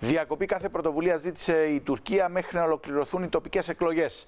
Διακοπή κάθε πρωτοβουλία ζήτησε η Τουρκία μέχρι να ολοκληρωθούν οι τοπικές εκλογές.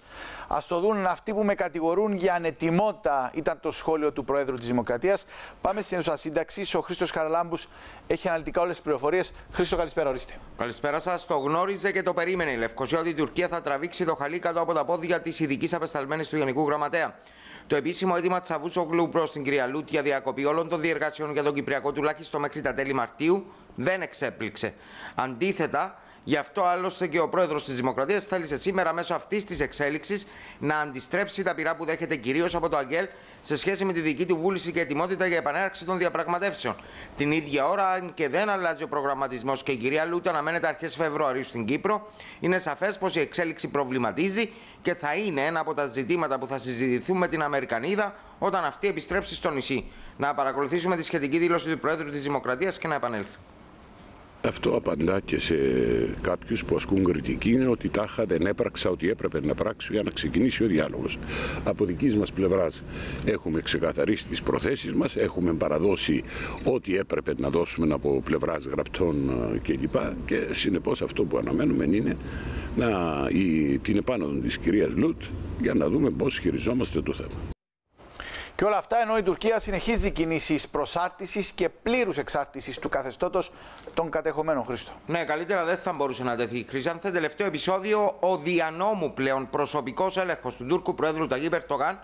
Α το δουν αυτοί που με κατηγορούν για ανετοιμότητα, ήταν το σχόλιο του Προέδρου της Δημοκρατίας. Πάμε στην αίθουσα σύνταξη. Ο Χρήστος Χαραλάμπους έχει αναλυτικά όλες τις πληροφορίες. Χρήστο, καλησπέρα, ορίστε. Καλησπέρα σας. Το γνώριζε και το περίμενε η Λευκοσία ότι η Τουρκία θα τραβήξει το χαλί κάτω από τα πόδια της ειδικής απεσταλμένης του Γενικού Γραμματέα. Το επίσημο αίτημα Τσαβούσογλου προς την κυρία Λούτ για διακοπή όλων των διεργασιών για τον Κυπριακό τουλάχιστον μέχρι τα τέλη Μαρτίου δεν εξέπληξε. Αντίθετα, Γι' αυτό άλλωστε και ο πρόεδρος της Δημοκρατίας θέλησε σήμερα μέσω αυτής της εξέλιξης να αντιστρέψει τα πειρά που δέχεται κυρίως από το Αγγέλ σε σχέση με τη δική του βούληση και ετοιμότητα για επανέναρξη των διαπραγματεύσεων. Την ίδια ώρα, αν και δεν αλλάζει ο προγραμματισμός και η κυρία Λούτα αναμένεται αρχές Φεβρουαρίου στην Κύπρο, είναι σαφές πως η εξέλιξη προβληματίζει και θα είναι ένα από τα ζητήματα που θα συζητηθούν με την Αμερικανίδα όταν αυτή επιστρέψει στο νησί. Να παρακολουθήσουμε τη σχετική δήλωση του Πρόεδρου της Δημοκρατίας και να επανέλθει. Αυτό απαντά και σε κάποιους που ασκούν κριτική είναι ότι τάχα δεν έπραξα ότι έπρεπε να πράξω για να ξεκινήσει ο διάλογος. Από δικής μας πλευράς έχουμε ξεκαθαρίσει τις προθέσεις μας, έχουμε παραδώσει ό,τι έπρεπε να δώσουμε από πλευράς γραπτών κλπ. Και, και συνεπώς αυτό που αναμένουμε είναι να, η, την επάνωδο της κυρίας Λουτ για να δούμε πώς χειριζόμαστε το θέμα. Και όλα αυτά ενώ η Τουρκία συνεχίζει κινήσεις προσάρτησης και πλήρους εξάρτησης του καθεστώτος των κατεχομένων Χρήστο. Ναι, καλύτερα δεν θα μπορούσε να τεθεί. Χρυσάνθε, τελευταίο επεισόδιο, ο διανόμου πλέον προσωπικός έλεγχος του Τούρκου Προέδρου Ταγί Περτογάν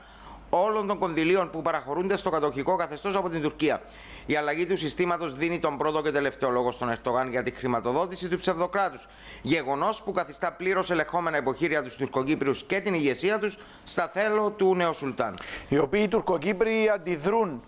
όλων των κονδυλίων που παραχωρούνται στο κατοχικό καθεστώς από την Τουρκία. Η αλλαγή του συστήματος δίνει τον πρώτο και τελευταίο λόγο στον Ερτογάν για τη χρηματοδότηση του ψευδοκράτους. Γεγονός που καθιστά πλήρως ελεγχόμενα υποχείρια τους Τουρκοκύπριους και την ηγεσία τους στα θέλω του νέου Σουλτάν. Οι οποίοι Τουρκοκύπριοι αντιδρούν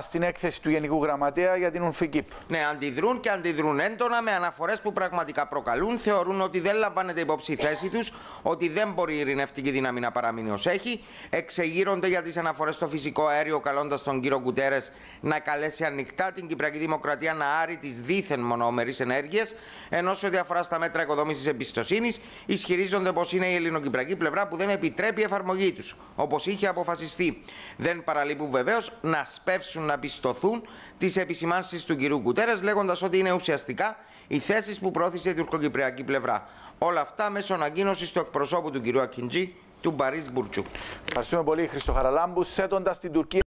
στην έκθεση του Γενικού Γραμματέα για την Ουλφικύπ. Ναι, αντιδρούν και αντιδρούν έντονα με αναφορές που πραγματικά προκαλούν. Θεωρούν ότι δεν λαμβάνεται υπόψη η θέση τους, ότι δεν μπορεί η ειρηνευτική δύναμη να παραμείνει ως έχει. Εξεγείρονται για τις αναφορές στο φυσικό αέριο, καλώντας τον κύριο Κουτέρες να καλέσει ανοιχτά την Κυπριακή Δημοκρατία να άρει τις δίθεν μονομερείς ενέργειες. Ενώ σε ό,τι αφορά στα μέτρα οικοδόμησης εμπιστοσύνης, ισχυρίζονται πως είναι η ελληνοκυπριακή πλευρά που δεν επιτρέπει η εφαρμογή τους, όπως είχε αποφασιστεί. Δεν παραλείπουν βεβαίως να σπέβουν να πιστοθούν τις επισημάνσεις του κυρίου Κουτέρε, λέγοντας ότι είναι ουσιαστικά οι θέσεις που πρόθεσε η τουρκοκυπριακή πλευρά. Όλα αυτά μέσω ανακοίνωσης του εκπροσώπου του κυρίου Ακιντζή, του Μπαρίς Μπουρτσού. Ευχαριστούμε πολύ, Χρήστο Χαραλάμπου, θέτοντας την Τουρκία.